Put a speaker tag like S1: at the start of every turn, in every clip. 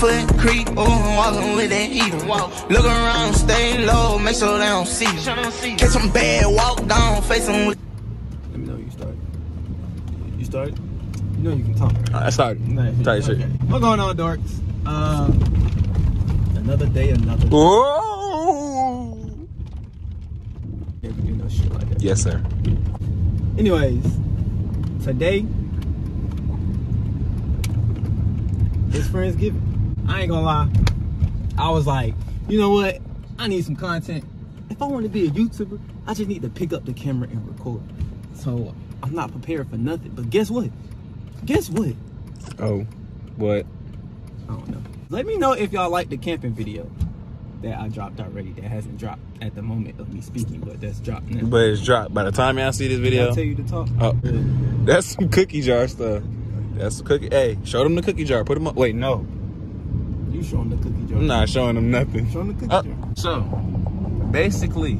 S1: foot creep, oh, I'm walking with that heat. Look around, stay low, make sure they don't see. Catch some bad, walk down, face them with.
S2: Let me know you start. You start? You know you can talk. Right?
S3: I started.
S2: Nice.
S3: Tight shit.
S2: What's going on, dorks? Uh, another day, another.
S3: Whoa!
S2: Never do no shit like that.
S3: Yes, sir.
S2: Anyways, today is Friendsgiving. I ain't gonna lie. I was like, you know what? I need some content. If I want to be a YouTuber, I just need to pick up the camera and record. So I'm not prepared for nothing. But guess what? Guess what?
S3: Oh, what?
S2: I don't know. Let me know if y'all like the camping video that I dropped already. That hasn't dropped at the moment of me speaking, but that's dropped now.
S3: But it's dropped. By the time y'all see this video,
S2: I tell you to talk?
S3: Oh. That's some cookie jar stuff. That's some cookie. Hey, show them the cookie jar. Put them up. Wait, no.
S2: You showing the cookie jar.
S3: I'm not showing them nothing.
S2: Showing the cookie
S3: Uh,
S2: jar.
S3: so, basically,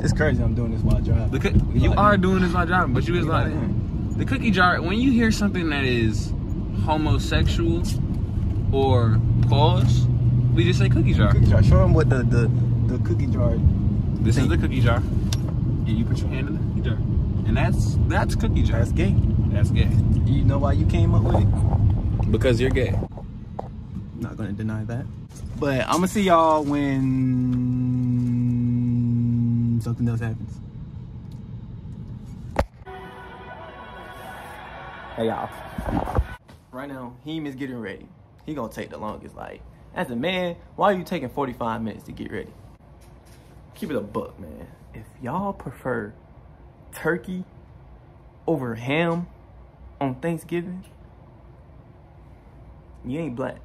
S2: It's crazy I'm doing this while I drive.
S3: the you
S2: Like-
S3: are doing this while driving, but you was like,
S2: like
S3: the cookie jar. When you hear something that is homosexual or pause, we just say cookie jar.
S2: Cookie jar. Show them what the, the, the cookie jar.
S3: This is the cookie jar. And you put your hand in the cookie jar, and that's that's cookie jar.
S2: That's gay.
S3: That's gay.
S2: You know why you came up with it?
S3: Because you're gay.
S2: Not gonna deny that. But I'm gonna see y'all when something else happens. Hey y'all. Right now, him is getting ready. He gonna take the longest. Like, as a man, why are you taking 45 minutes to get ready? Keep it a buck, man. If y'all prefer turkey over ham on Thanksgiving, you ain't black.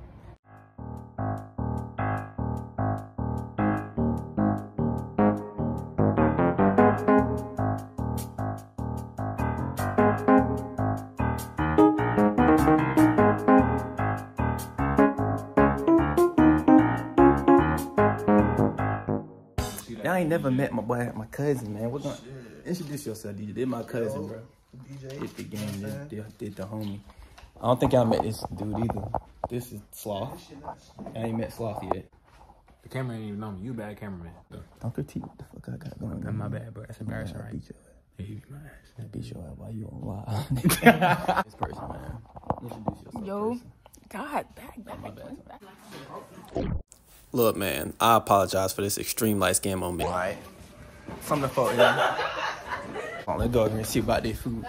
S2: Never met my boy, my cousin, man. What gonna introduce yourself, DJ? This my cousin, bro. DJ. Hit the game, this, this, this the homie. I don't think y'all met this dude either. This is Sloth. I ain't met Sloth yet.
S3: The camera ain't even know me. You bad cameraman.
S2: Don't critique what the fuck I got going on.
S3: my bad, bro. That's embarrassing,
S2: I
S3: right?
S2: beat your ass.
S3: Yeah, you be my ass.
S2: I beat your ass while you on live. this person, man. Introduce yourself.
S4: Yo.
S2: person.
S4: God, back, back, back, back.
S2: Look, man, I apologize for this extreme light skin moment. All right. Something to fuck, yeah. Oh, let's go over here and see about this food.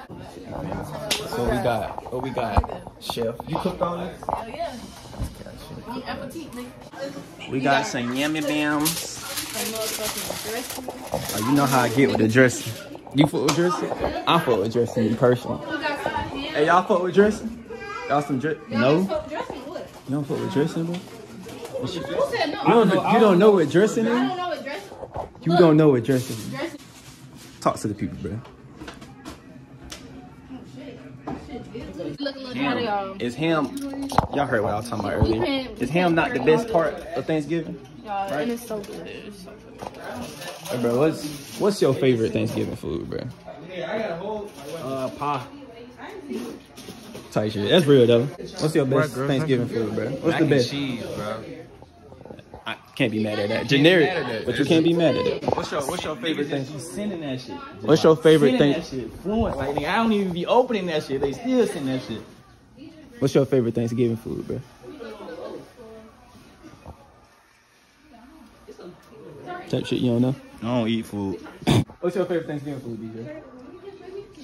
S2: So we got, what we got? Chef, you cooked all this?
S4: Oh, yeah. Bon appetit, nigga.
S2: We got some yummy bams.
S4: Some motherfucking dressing.
S2: Oh, you know how I get with the dressing. You fuck with dressing? I fuck with dressing in person.
S4: Who got side hand?
S2: Hey, y'all fuck with dressing? Y'all some dress? No?
S4: Fuck dressing?
S2: You don't fuck with dressing, bro?
S4: Who said no?
S2: You don't, know, you don't know what dressing
S4: I
S2: is?
S4: don't know what dressing
S2: You don't know what dressing is.
S4: Dressing.
S2: Talk to the people, bro.
S4: Look a little how they are.
S2: Is ham? Y'all heard what I was talking about earlier. Is ham not the best part of Thanksgiving?
S4: Y'all, and it's so good. It's so good.
S2: Hey, bro, what's what's your favorite Thanksgiving food, bro?
S3: Uh, pie.
S2: Tight shit. That's real though. What's your best Thanksgiving food, bro? What's the best?
S3: cheese, bro.
S2: I can't be mad at that. Generic,
S3: at that.
S2: but you can't be mad at it.
S5: What's your What's your favorite thing? You sending that shit.
S2: What's your favorite thing?
S5: that shit fluent. Like nigga, I don't even be opening that shit. They still send that shit.
S2: What's your favorite Thanksgiving food, bro? Type shit you don't know.
S5: I don't eat food.
S2: What's your favorite Thanksgiving food, DJ?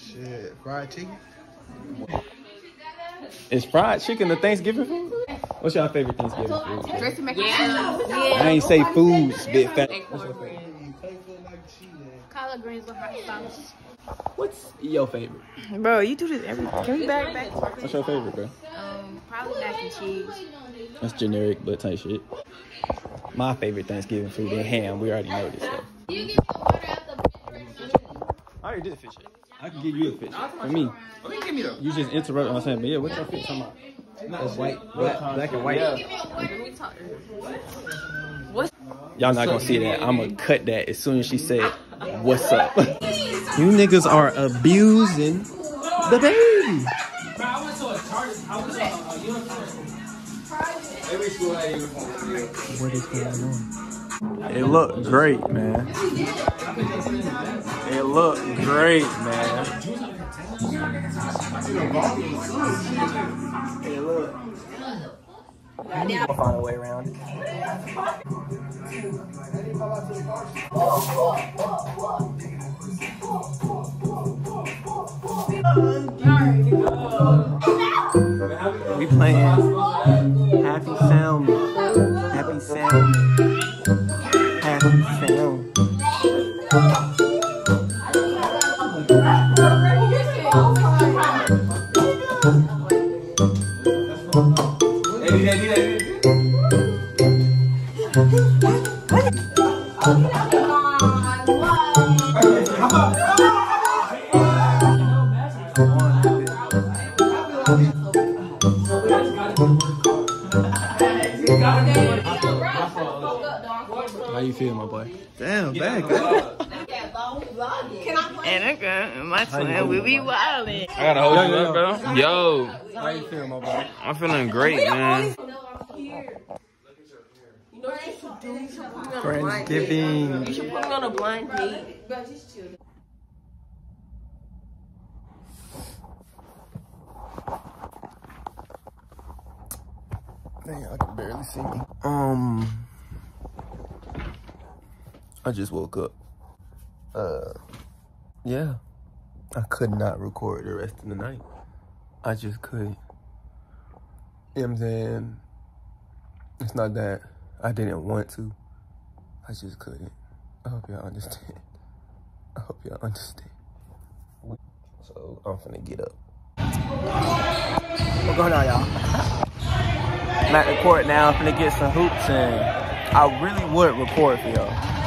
S1: Shit, fried chicken.
S2: Is fried chicken the Thanksgiving food? What's your favorite Thanksgiving food? bro?
S4: Dressing macaroni. Yeah.
S2: I ain't say foods, big fat.
S4: Collard greens with hot sauce.
S2: What's your favorite?
S4: Bro, you do this every. Can we back back?
S2: What's your favorite, bro?
S4: Um, probably mac and cheese.
S2: That's generic, but type shit. My favorite Thanksgiving food is ham. We already know this stuff. I already did a fish. I can give you a fish. For me.
S3: Okay, give me though.
S2: You just interrupt what I'm saying, but yeah, what's your fish talking about? That's white, black, black and white. Y'all not gonna see that. I'm gonna cut that as soon as she said, "What's up?" you niggas are abusing the baby.
S3: Every school had uniforms still.
S2: What is going on? It looked great, man. It looked great, man. It looked. I'll find a way around. We playing
S3: Thank you.
S2: How feel, my boy?
S1: Damn, bad.
S4: And I got my twin, we be wildin'.
S3: I gotta hold you up, bro. Yo,
S2: How you feel, my boy?
S3: I'm feeling great, man.
S2: Friendsgiving.
S4: You should put me on a blind date.
S1: Man, I can barely see me. Um, I just woke up. Uh, yeah, I could not record the rest of the night. I just couldn't. You know what I'm saying? It's not that I didn't want to. I just couldn't. I hope y'all understand. I hope y'all understand. So I'm finna get up.
S2: What's going on, y'all? I'm at the court now. I'm finna get some hoops and I really would record for y'all.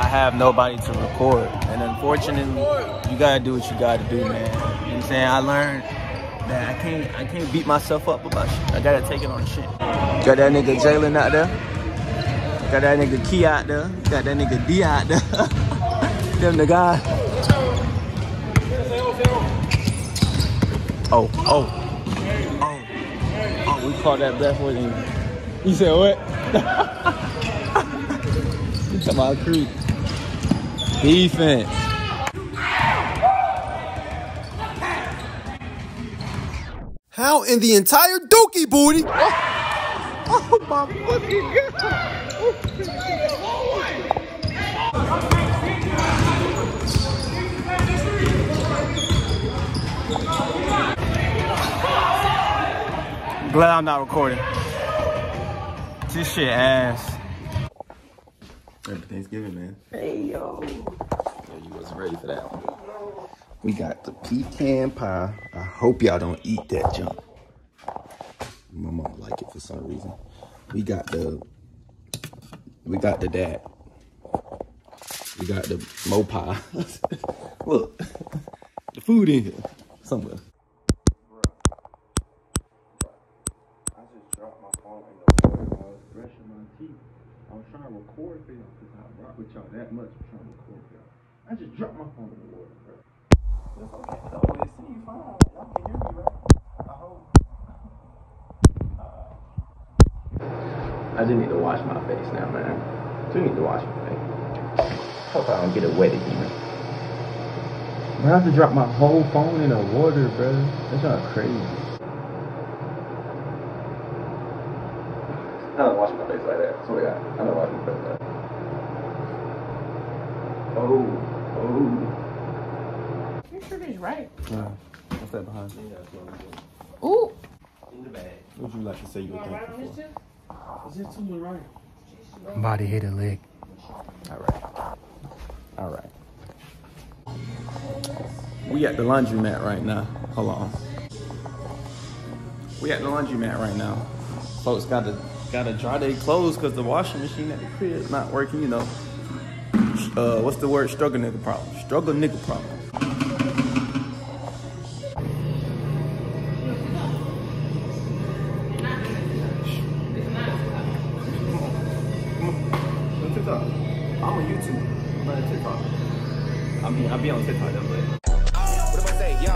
S2: But I have nobody to record. And unfortunately, you gotta do what you gotta do, man. You know what I'm saying? I learned that I can't I can't beat myself up about shit. I gotta take it on the chin. Got that nigga Jalen out there. Got that nigga Key out there. Got that nigga D out there. Them the guy. Oh, oh. Oh. Oh, we caught that breath with him. You said what? you talking about creep. Defense.
S1: How in the entire dookie booty?
S2: Oh. oh my fucking god. Glad I'm not recording. This shit ass.
S1: Happy Thanksgiving, man.
S4: Hey, yo.
S1: Yeah, you wasn't ready for that one. We got the pecan pie. I hope y'all don't eat that junk. My mom like it for some reason. We got the we got the dad. We got the mo pie. Look, the food in here somewhere. I rock with y'all that much. I'm trying to record y'all. I just dropped my phone in the water, bro. That's okay though. They see you fine. Y'all can hear me, right? I hope.
S2: I just need to wash my face now, man. I Do need to wash my face. Hope I don't get it wet again. I have to drop my whole phone in the water, bro. That's not crazy. I don't wash my face like that. So yeah, I don't wash my face like that. Oh, oh.
S4: You sure this right?
S2: What's that behind you?
S4: Ooh.
S2: What would you like to say you were thankful for?
S3: Is it to the right?
S2: Body hit a leg. All right. All right. We at the laundromat right now. Hold on. We at the laundromat right now. Folks got to got to dry their clothes because the washing machine at the crib is not working. You know. Uh, what's the word? Struggle nigga problem. Struggle nigga problem. On TikTok. I'm on YouTube. I'm not on TikTok. I mean, I'll be on TikTok though, but.
S6: What if I say, yo,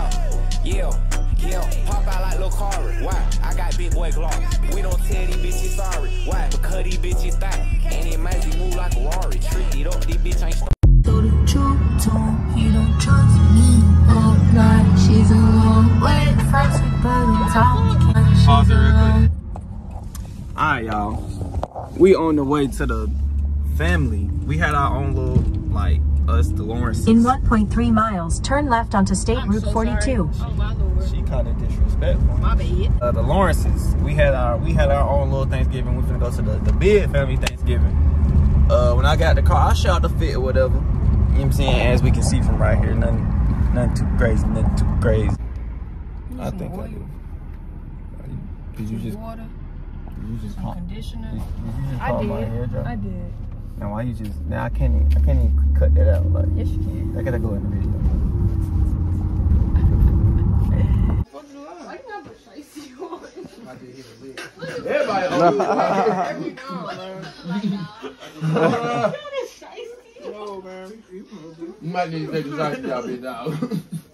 S6: yeah, yeah, pop out like Lil Carter. Why? I got big boy boy Glock. We don't tell these bitches sorry. Why? Because these bitches thought. And it might be move like a Rari. Treat it up, these bitch ain't
S7: So the truth to him, he don't trust me. Oh, God, she's a long way from somebody talking.
S2: Pause it real quick. All right, y'all. We on the way to the family. We had our own little like us, the Lawrences.
S8: In 1.3 miles, turn left onto State Route 42.
S2: Oh, She kind of disrespectful. My bad. Uh, the Lawrences. We had our we had our own little Thanksgiving. We finna go to the the big family Thanksgiving. Uh, when I got the car, I shot the fit or whatever. You know what I'm saying? As we can see from right here, nothing, nothing too crazy, nothing too crazy. I think I do. Did you just?
S4: Water,
S2: You just call,
S4: conditioner.
S2: did, did you just
S4: I did.
S2: my hairdryer?
S4: I did.
S2: Now why you just? Now I can't. Even, I can't even cut that out. Like
S4: Yes, you can.
S2: I gotta go in the video.
S9: You might need to take the right job it down.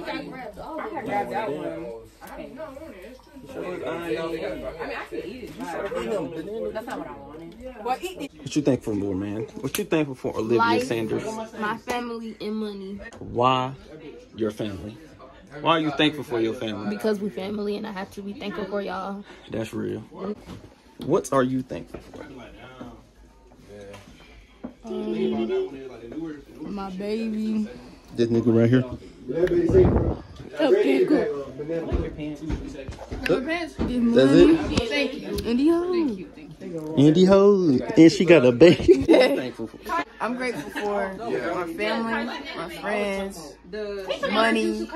S4: that is crazy. I grabbed that one. I mean, I can eat it. but That's not what I wanted. Well, eat it.
S2: What you thankful for, man? What you thankful for, Olivia
S10: Life.
S2: Sanders?
S10: My family and money.
S2: Why your family? Why are you thankful for your family?
S10: Because we family and I have to be thankful for y'all.
S2: That's real. What are you thankful for?
S10: My baby.
S1: This nigga right here.
S10: That's
S1: That's it.
S10: Thank you. India.
S1: Andy Ho, and she got a baby.
S2: thankful for.
S4: I'm grateful for my family, my friends, the money, and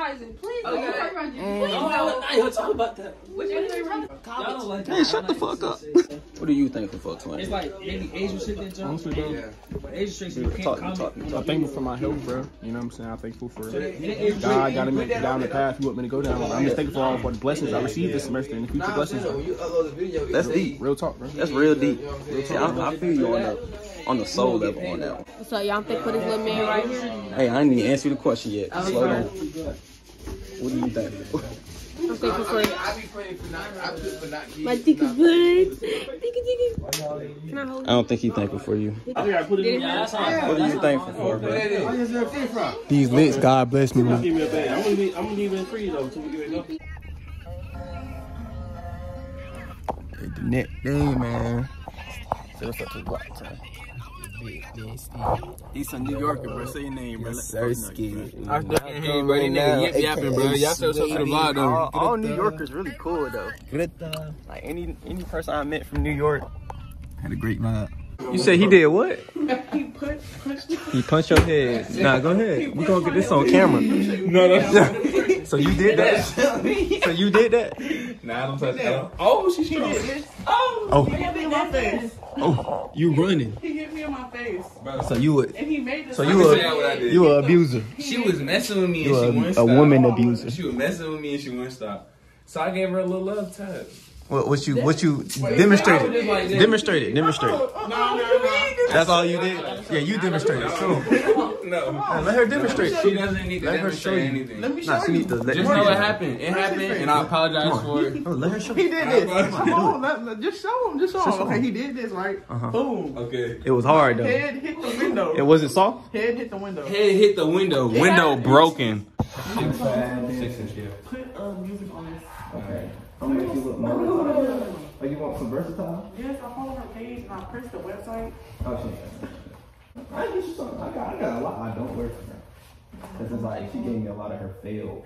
S4: oh,
S2: Hey, shut the fuck up. What are you thankful for, Twin?
S5: It's like maybe Asian shit that jump. Honestly, bro. Asian shit you can't
S2: Talk,
S5: comment.
S2: talk,
S9: I'm thankful for my health, bro. You know what I'm saying? I'm thankful for God got me down the path you want me to go down. I'm just thankful for all for the blessings I received this semester and the future blessings.
S2: That's deep.
S9: Real talk, bro.
S2: That's real deep. See, I, I feel you on the on the soul level on that one.
S10: So y'all thankful for this little man right here?
S2: Hey, I didn't even answer the question yet. Slow down. What do you think?
S10: I'm thankful for my dick is good. Dicky dicky. Can I hold
S2: I don't think he's thankful for you.
S10: it?
S2: What are you thankful for, bro?
S1: These licks, God bless me.
S9: I'm gonna leave it free though until we get it up.
S2: The next day, man. So what's up to the block time? He's a New Yorker, bro. Say your name, bro.
S1: Yes, sir, Ski.
S2: I was looking at him, bro. They nigga yip yapping, bro. Y'all show some to the vlog, though. All, all New Yorkers really cool, though. Like any any person I met from New York had a great vibe. You said he did what?
S4: he put, punched
S2: He punched your head. Nah, go ahead. We gonna get this on camera. No, no. so you did that? So you did that?
S3: Nah, I don't touch that.
S9: Oh, she strong.
S2: Oh,
S4: He hit me in my face.
S2: oh, you running?
S4: He hit me in my face.
S2: So you would?
S4: And he made this.
S2: So you
S3: were. you what I
S2: a
S3: did.
S2: you a abuser?
S3: She was messing with me and she
S2: a,
S3: wouldn't
S2: a woman oh. abuser?
S3: She was messing with me and she wouldn't stop. So I gave her a little love tap.
S2: What, what you what you demonstrated?
S3: like.
S2: Demonstrated. Demonstrated.
S4: No, no, no.
S2: That's all you did? Yeah, you demonstrated. So
S3: No.
S2: let her demonstrate.
S3: She doesn't need to
S2: Let her show
S3: demonstrate
S2: you.
S3: anything.
S4: Let me show
S2: Nah, she
S4: you.
S2: need to let
S3: Just know what happened. It happened and I apologize for it.
S2: Oh, let her show
S4: He did this. Come on, let, let- just show him. Just show him. Okay, he did this, right?
S2: Uh-huh.
S4: Boom.
S3: Okay.
S2: It was hard though.
S4: Head hit the window.
S2: It wasn't soft.
S4: Head hit the window.
S3: Head hit the window. Window broken. Six inch. Yeah.
S4: Put uh, music on this.
S2: I'm gonna make you look more. Oh, you want some versatile?
S4: Yes, I follow her page and I pressed the website.
S2: Oh, she. I get you something. I got, I got a lot. I don't wear for her. Cause it's like she gave me a lot of her failed.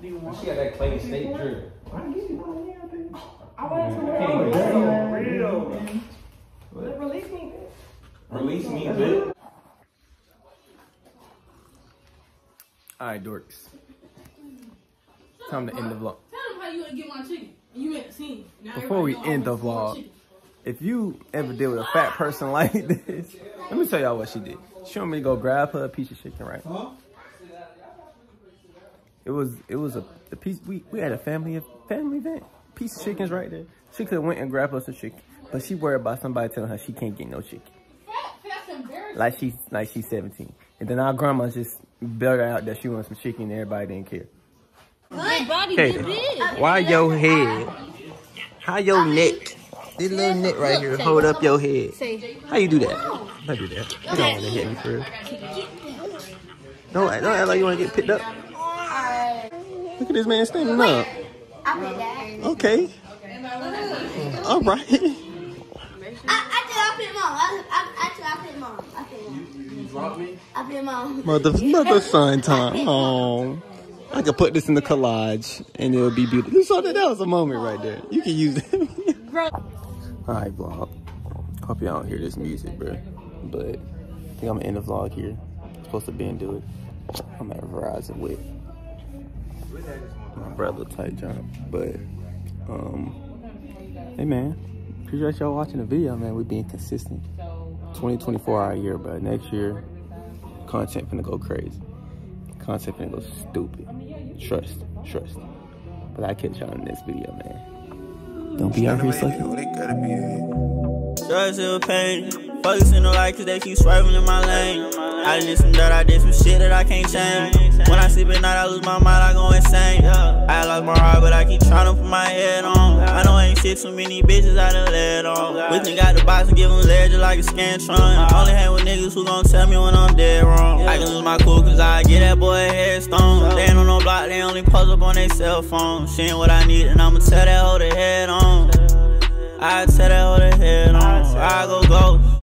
S4: Do you want
S3: She got that Clay State drip.
S2: I can give you one yeah, baby.
S4: I want some real. Real. Release me.
S3: Release me, bitch.
S2: All right, dorks. Time to end the vlog.
S10: Tell them how you gonna get my chicken. You made a scene. Now
S2: Before we end the
S10: know I want
S2: vlog,
S10: chicken.
S2: If you ever deal with a fat person like this, let me tell y'all what she did. She want me to go grab her a piece of chicken, right? It was it was a the piece we we had a family family event. Piece of chicken's right there. She could have went and grabbed us some chicken, but she worried about somebody telling her she can't get no chicken.
S10: Fat, fast, and very
S2: like she's like she's 17. And then our grandma just blurted out that she wants some chicken and everybody didn't care. Kaden, why your head? How your neck? This little neck right here hold up your head. How you do that? How do that? You don't want to hit me for real. Don't, don't act like you want to get picked up. Look at this man standing up. Okay. All right. Mother, mother son time. Oh. I could put this in the collage and it'll be beautiful. You saw that? That was a moment right there. You can use it. Alright, vlog. Hope y'all don't hear this music, bro. But I think I'm gonna end the vlog here. supposed to be and do it. I'm at Verizon with my brother type jump. But um hey man, appreciate y'all watching the video, man. We being consistent. 2024 our year, but next year content finna go crazy. Content finna go stupid. Trust, trust. But I catch y'all in next video, man. Don't be out here sucking.
S11: Drugs feel pain. Focusing on life cause they keep swerving in my lane. I did some dirt, I did some shit that I can't change. When I sleep at night, I lose my mind, I go insane. I lost my heart, but I keep trying to put my head on. I know I ain't shit too many bitches I done let on. With me got the box and give them ledger like a Scantron. I only hang with niggas who gon' tell me when I'm dead wrong. I can lose my cool cause I get that boy a headstone. They ain't on no block, they only post up on their cell phone. She ain't what I need, and I'ma tell that hoe to head on. I tell that hoe to head on. I go ghost.